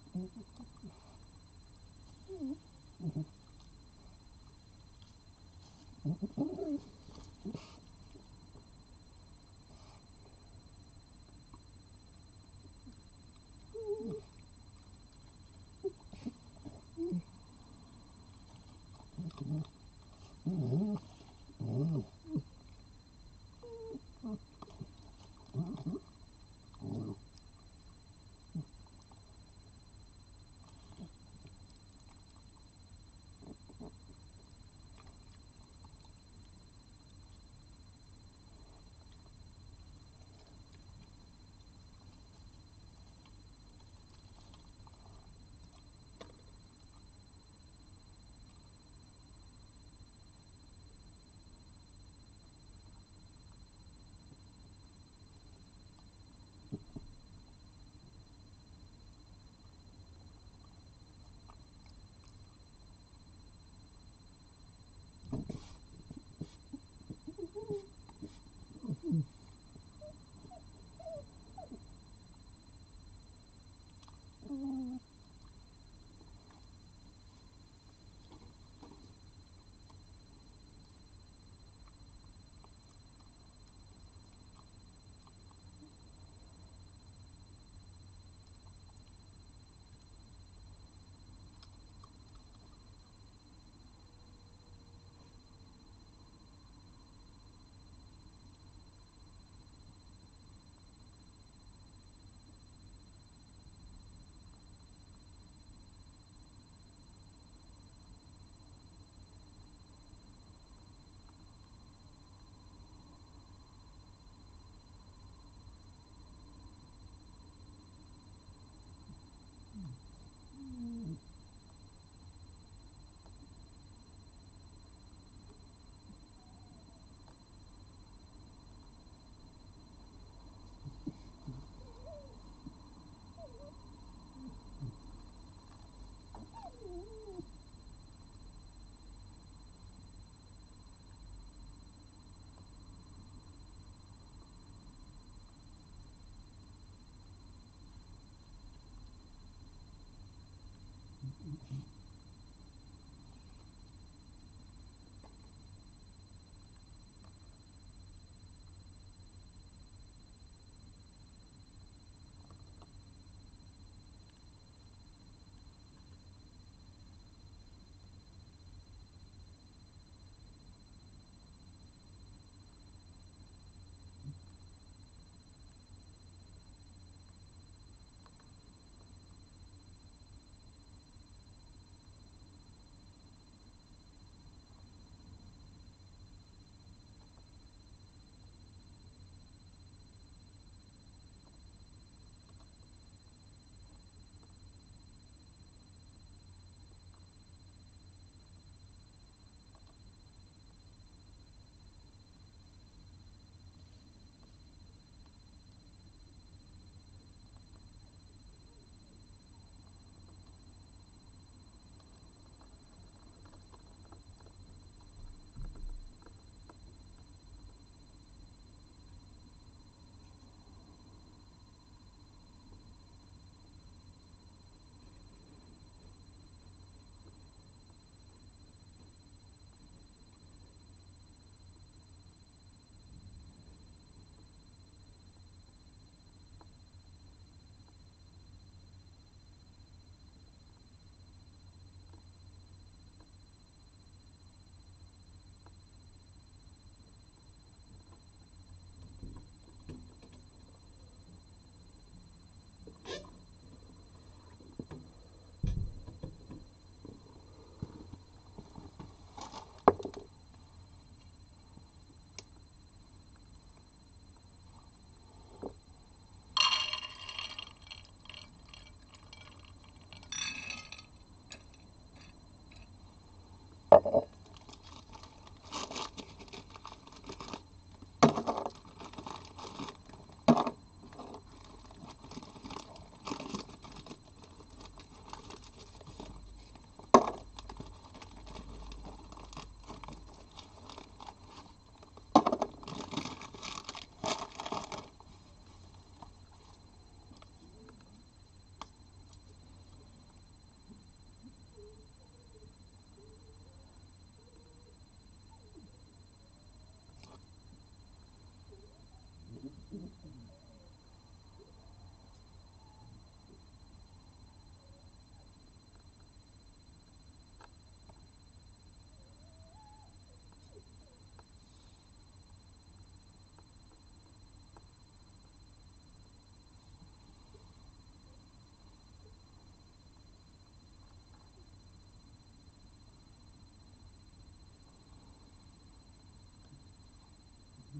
Mm-hmm. Mm-hmm.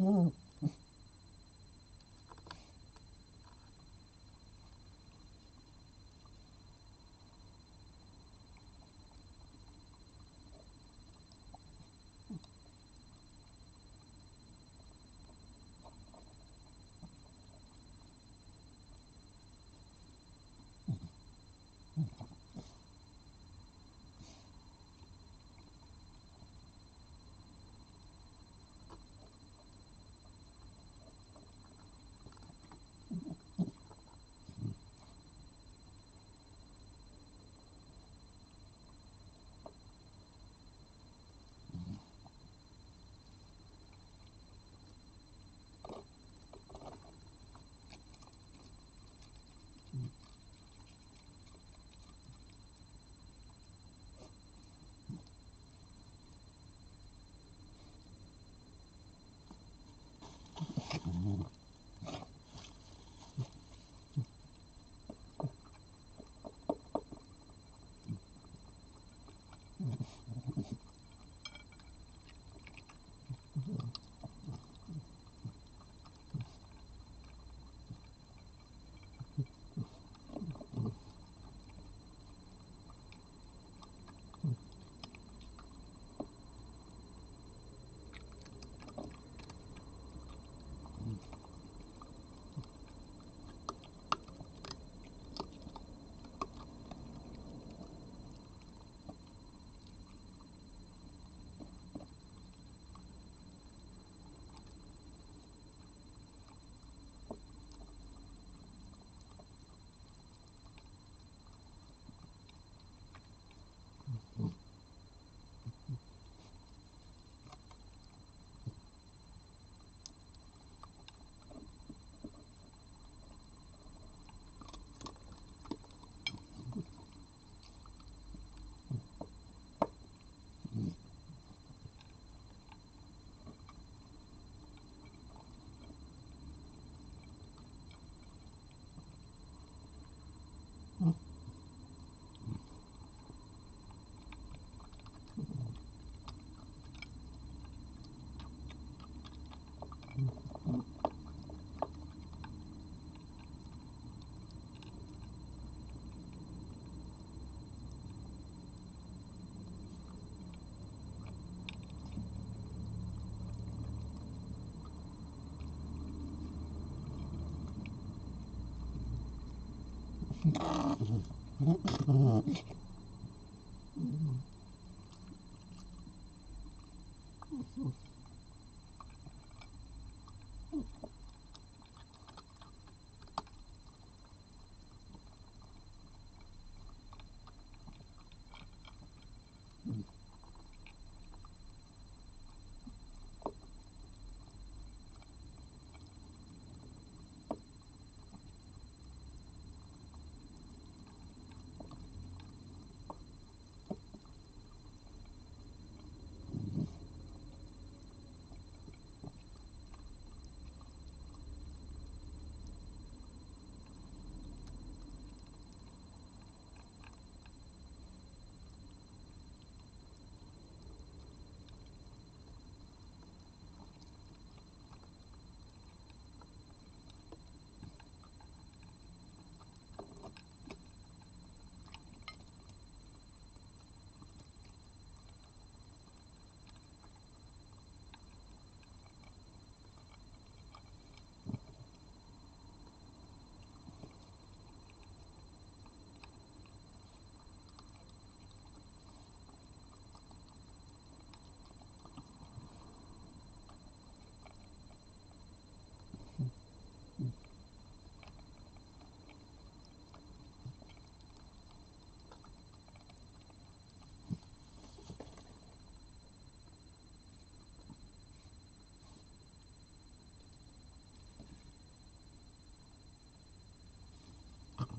Mm. Thank you.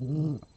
Mm-hmm.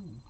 Mm.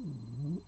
Mm-hmm.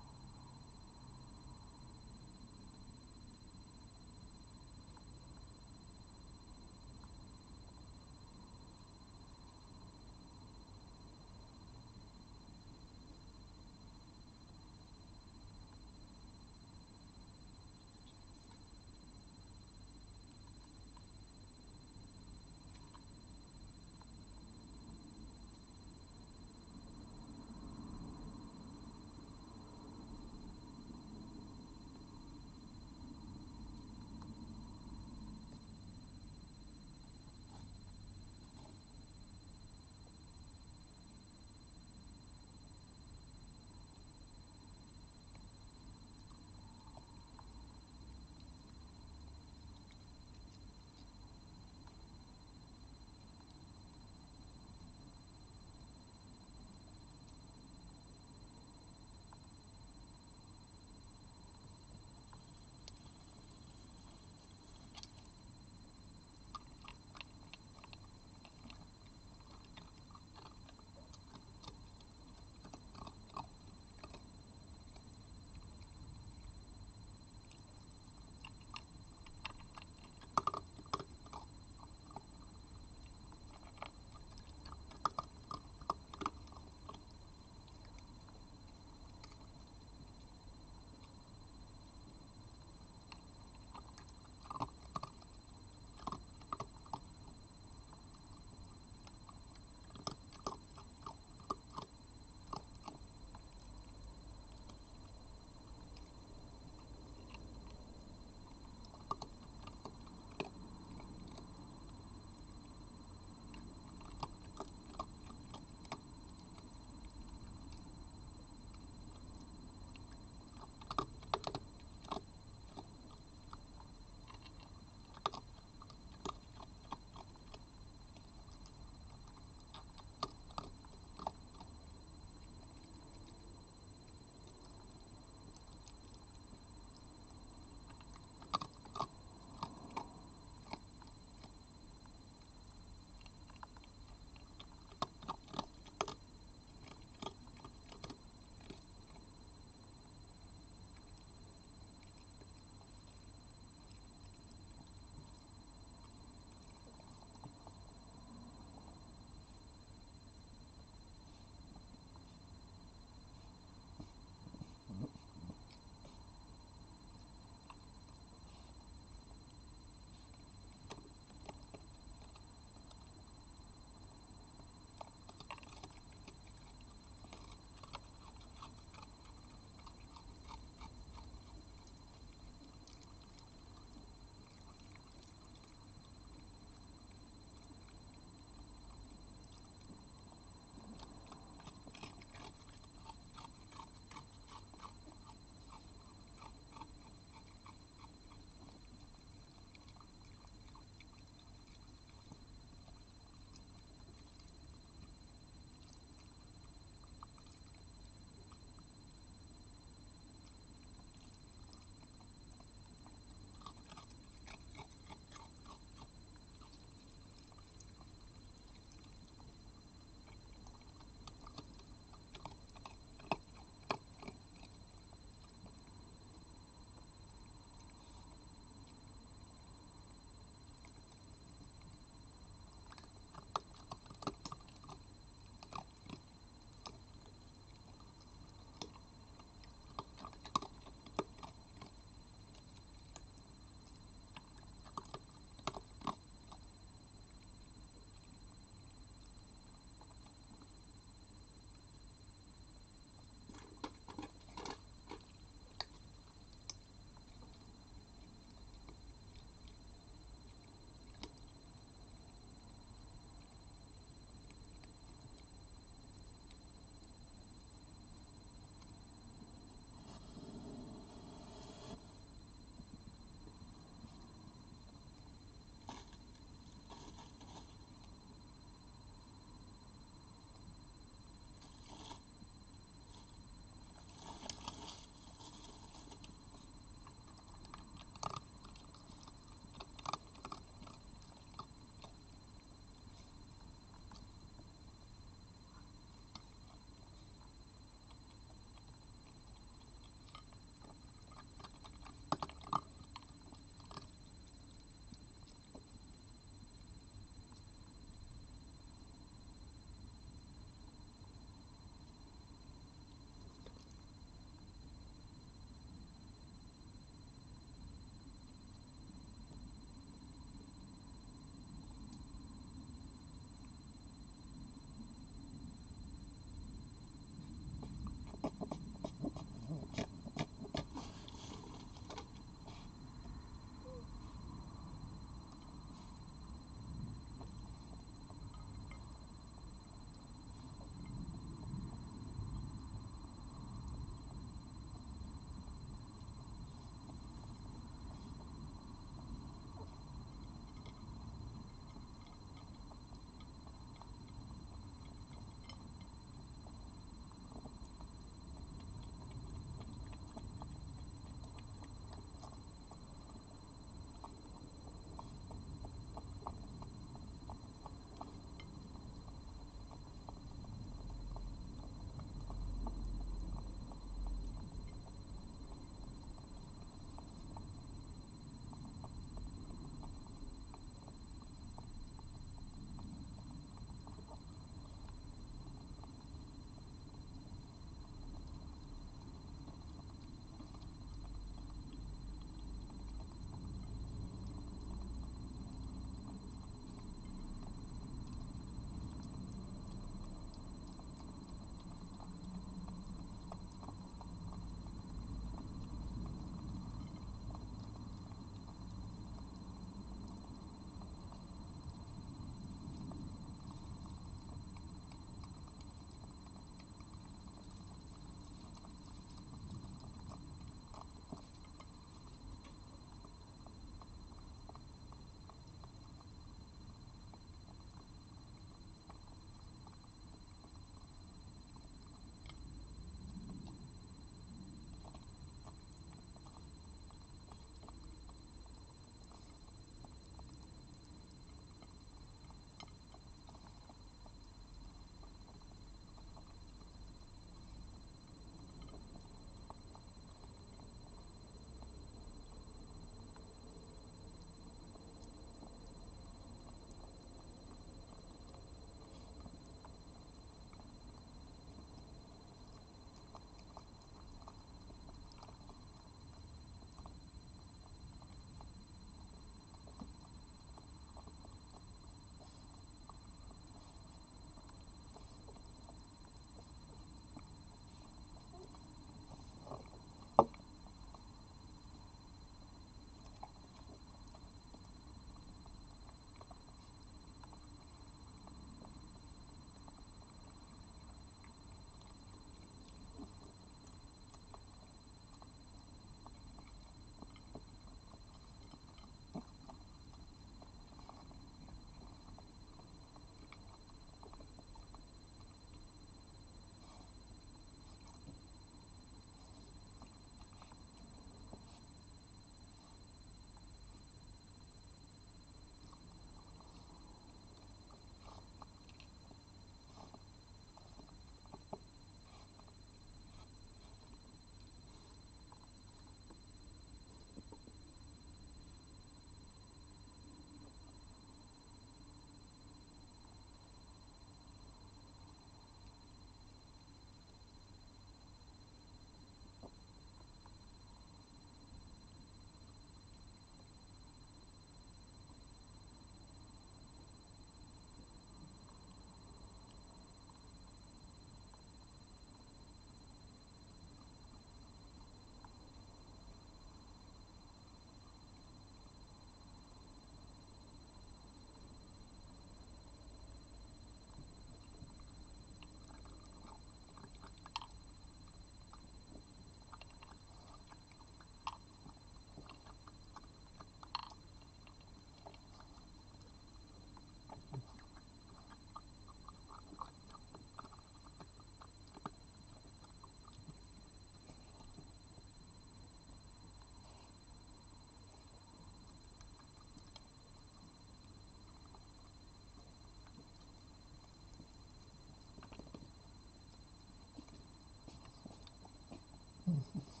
Mm-hmm.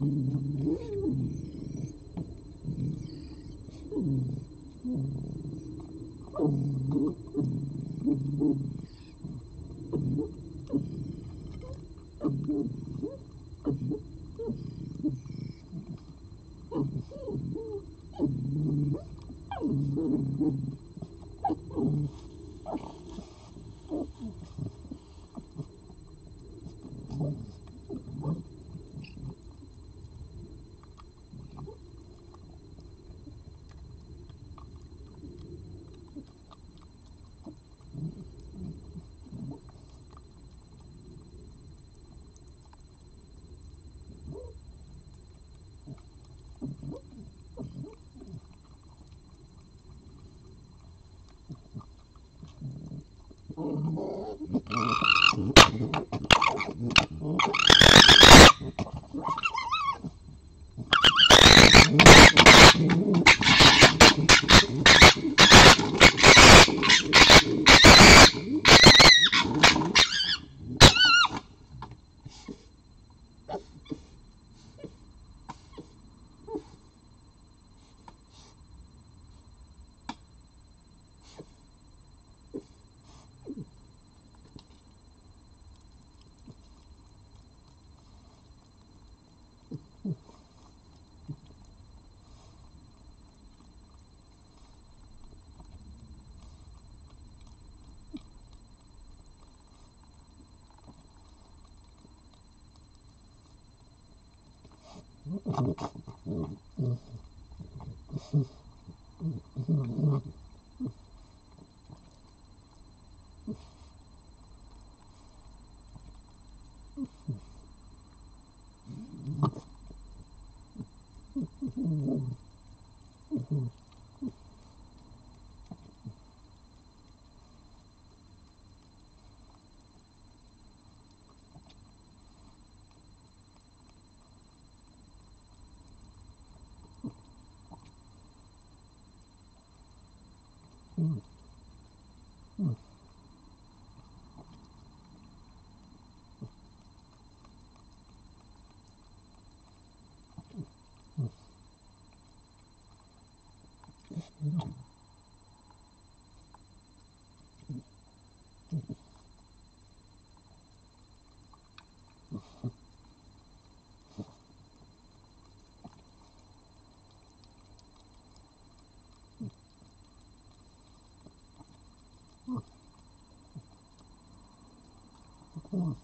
Mm-hmm. no, no, Mm-hmm.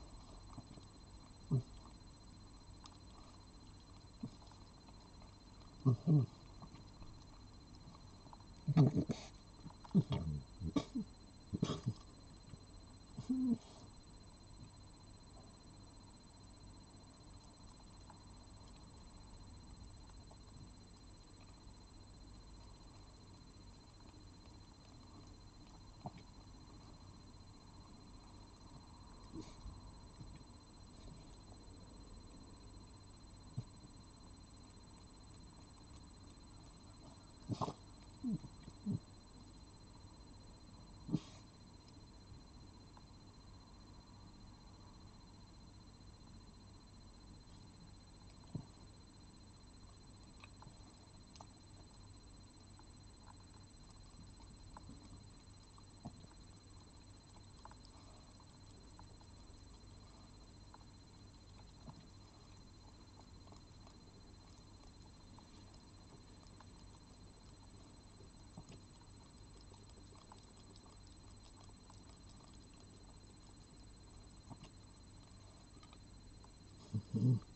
Mm-hmm.